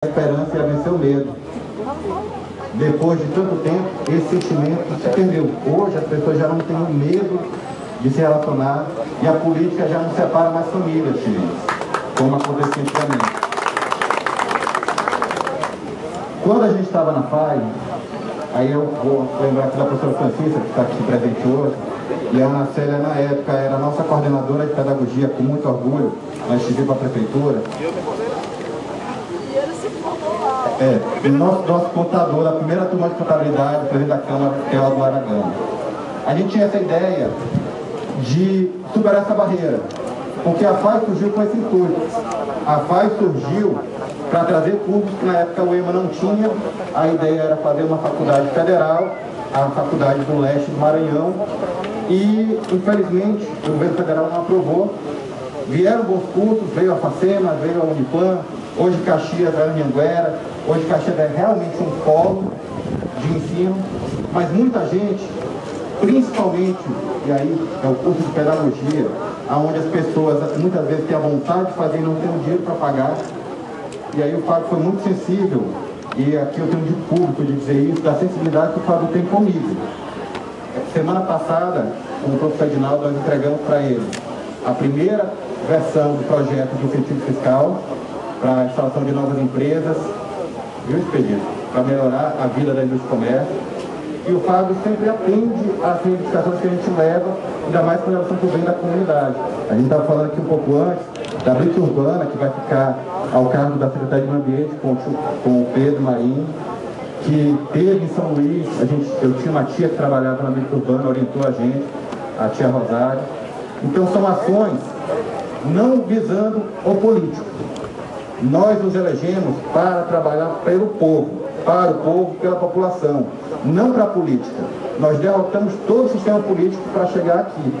a esperança ia vencer o medo. Depois de tanto tempo, esse sentimento se perdeu. Hoje as pessoas já não têm medo de se relacionar e a política já não separa mais famílias, chilenos, como acontecia antigamente. Quando a gente estava na FAI, aí eu vou lembrar aqui da professora Francisca, que está aqui presente hoje, e a Ana Célia, na época, era a nossa coordenadora de pedagogia, com muito orgulho, nós estive para a prefeitura. É, o nosso, nosso contador da primeira turma de contabilidade, presidente da Câmara, que é o Aragão. A gente tinha essa ideia de superar essa barreira, porque a FAI surgiu com esse intuito. A FAI surgiu para trazer cursos que na época o EMA não tinha. A ideia era fazer uma faculdade federal, a faculdade do leste do Maranhão, e infelizmente o governo federal não aprovou. Vieram bons cursos, veio a FACEMA, veio a Uniplan, hoje Caxias é Anhanguera, Hoje Caxias é realmente um polo de ensino, mas muita gente, principalmente, e aí é o curso de pedagogia, onde as pessoas muitas vezes têm a vontade de fazer e não têm o dinheiro para pagar. E aí o Fábio foi muito sensível, e aqui eu tenho de público de dizer isso, da sensibilidade que o Fábio tem comigo. Semana passada, com o professor Edinaldo, nós entregamos para ele a primeira versão do projeto de incentivo fiscal para a instalação de novas empresas, viu, Expedito? Para melhorar a vida da indústria do comércio. E o Fábio sempre atende às reivindicações que a gente leva, ainda mais com relação ao bem da comunidade. A gente estava falando aqui um pouco antes da Brita Urbana, que vai ficar ao cargo da Secretaria de Meio Ambiente com, com o Pedro Marinho, que teve em São Luís, a gente, eu tinha uma tia que trabalhava na Brita Urbana, orientou a gente, a tia Rosário. Então são ações não visando o político, nós nos elegemos para trabalhar pelo povo, para o povo, pela população, não para a política. Nós derrotamos todo o sistema político para chegar aqui.